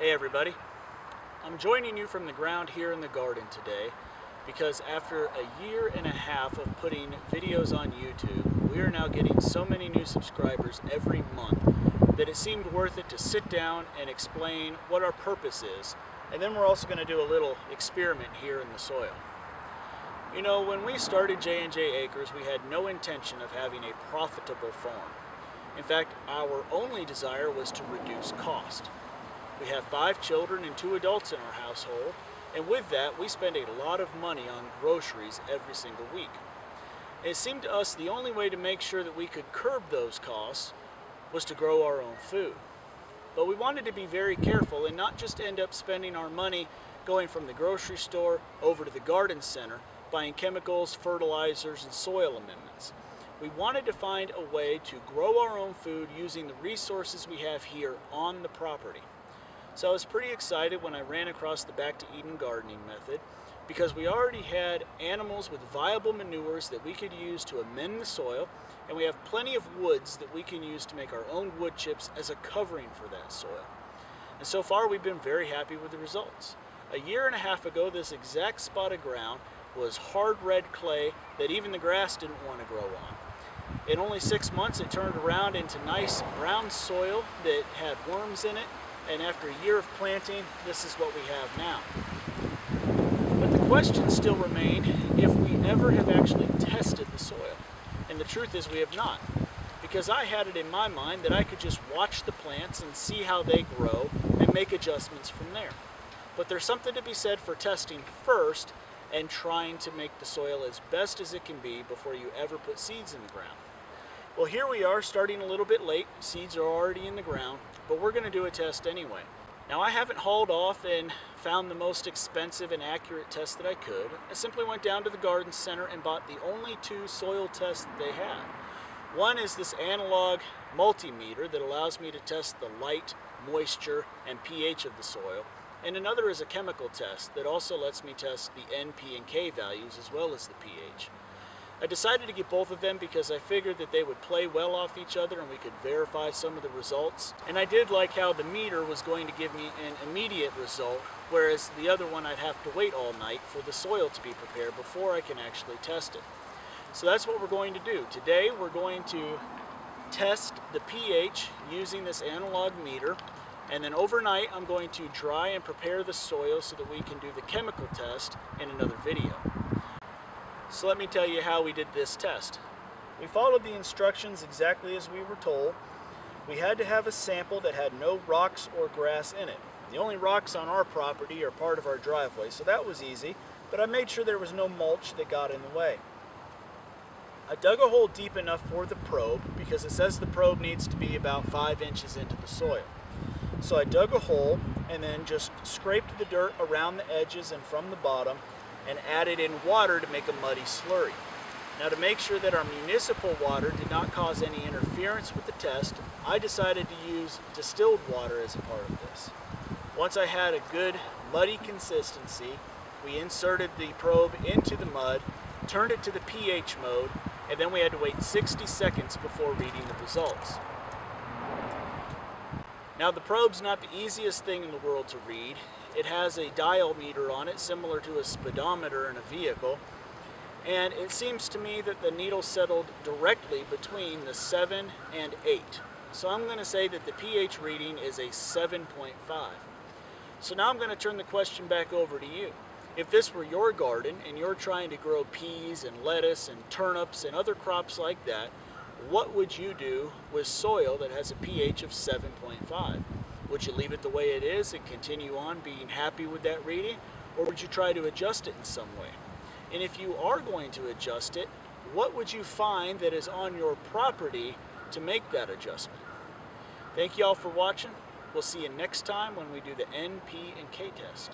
Hey everybody, I'm joining you from the ground here in the garden today because after a year and a half of putting videos on YouTube, we are now getting so many new subscribers every month that it seemed worth it to sit down and explain what our purpose is. And then we're also going to do a little experiment here in the soil. You know, when we started J&J Acres, we had no intention of having a profitable farm. In fact, our only desire was to reduce cost. We have five children and two adults in our household, and with that, we spend a lot of money on groceries every single week. It seemed to us the only way to make sure that we could curb those costs was to grow our own food. But we wanted to be very careful and not just end up spending our money going from the grocery store over to the garden center buying chemicals, fertilizers, and soil amendments. We wanted to find a way to grow our own food using the resources we have here on the property. So I was pretty excited when I ran across the Back to Eden gardening method because we already had animals with viable manures that we could use to amend the soil and we have plenty of woods that we can use to make our own wood chips as a covering for that soil. And so far we've been very happy with the results. A year and a half ago this exact spot of ground was hard red clay that even the grass didn't want to grow on. In only six months it turned around into nice brown soil that had worms in it and after a year of planting, this is what we have now. But the question still remained if we ever have actually tested the soil. And the truth is we have not. Because I had it in my mind that I could just watch the plants and see how they grow and make adjustments from there. But there's something to be said for testing first and trying to make the soil as best as it can be before you ever put seeds in the ground. Well, here we are starting a little bit late. Seeds are already in the ground, but we're going to do a test anyway. Now, I haven't hauled off and found the most expensive and accurate test that I could. I simply went down to the garden center and bought the only two soil tests that they have. One is this analog multimeter that allows me to test the light, moisture, and pH of the soil. And another is a chemical test that also lets me test the NP and K values as well as the pH. I decided to get both of them because I figured that they would play well off each other and we could verify some of the results. And I did like how the meter was going to give me an immediate result, whereas the other one I'd have to wait all night for the soil to be prepared before I can actually test it. So that's what we're going to do. Today we're going to test the pH using this analog meter and then overnight I'm going to dry and prepare the soil so that we can do the chemical test in another video. So let me tell you how we did this test. We followed the instructions exactly as we were told. We had to have a sample that had no rocks or grass in it. The only rocks on our property are part of our driveway, so that was easy, but I made sure there was no mulch that got in the way. I dug a hole deep enough for the probe because it says the probe needs to be about five inches into the soil. So I dug a hole and then just scraped the dirt around the edges and from the bottom and added in water to make a muddy slurry. Now to make sure that our municipal water did not cause any interference with the test, I decided to use distilled water as a part of this. Once I had a good muddy consistency, we inserted the probe into the mud, turned it to the pH mode, and then we had to wait 60 seconds before reading the results. Now the probe's not the easiest thing in the world to read. It has a dial meter on it similar to a speedometer in a vehicle and it seems to me that the needle settled directly between the 7 and 8. So I'm going to say that the pH reading is a 7.5. So now I'm going to turn the question back over to you. If this were your garden and you're trying to grow peas and lettuce and turnips and other crops like that, what would you do with soil that has a pH of 7.5? Would you leave it the way it is and continue on being happy with that reading? Or would you try to adjust it in some way? And if you are going to adjust it, what would you find that is on your property to make that adjustment? Thank you all for watching. We'll see you next time when we do the NP and K test.